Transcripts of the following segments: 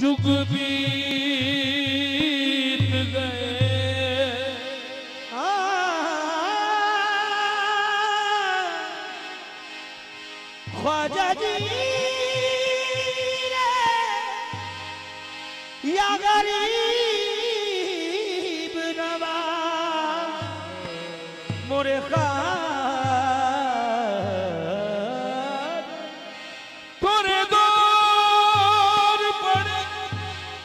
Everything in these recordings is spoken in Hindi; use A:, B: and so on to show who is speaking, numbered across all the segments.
A: जुग भी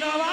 A: नवा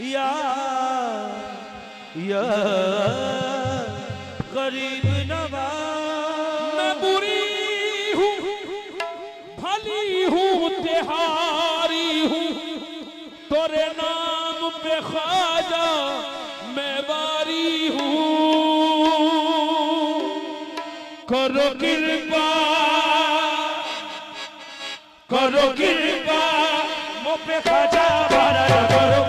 B: या या, गरीब नवाज़
A: मैं बुरी हूँ, भली हूँ तिहारी हूँ। तोरे नाम पे खाजा मैं बारी हूँ। करो कृपा करो कृपा
B: मुझ पे खाजा बारा
A: करो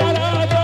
A: जरा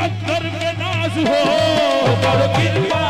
A: मुकद्दर में नाज हो। तो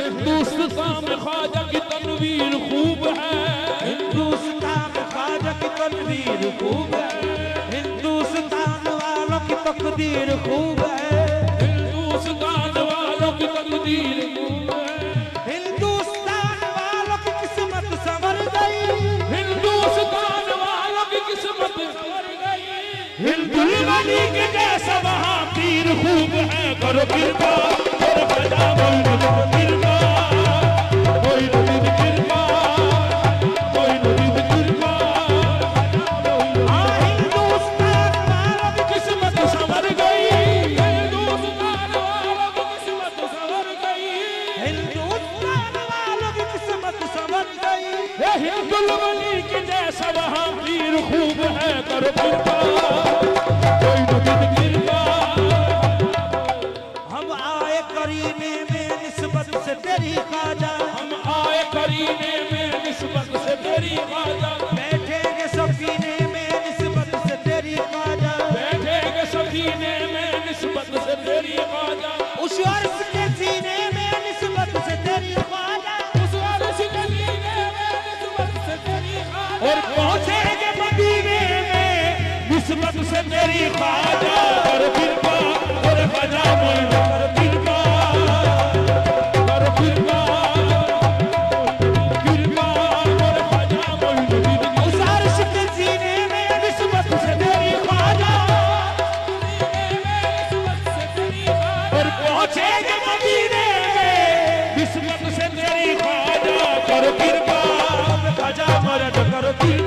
A: हिंदुस्तान में ख्वाजा की तनवीर खूब है
B: हिंदुस्तान में ख्वाजा की तनवीर खूब है हिंदुस्तान वालों की तकदीर खूब है
A: हिंदुस्तान वालों की तकदीर खूब है
B: हिंदुस्तान वालों की किस्मत संवर गई
A: हिंदुस्तान वालों की किस्मत संवर गई हिंदुल के जैसा वहाँ पीर खूब है करो कृपा सवरानिस्मत ख़बर गई हिंदू पुराणी कजे और पहुँचेंगे मदीने में निस्बत से मेरी ख्वाजा Love you.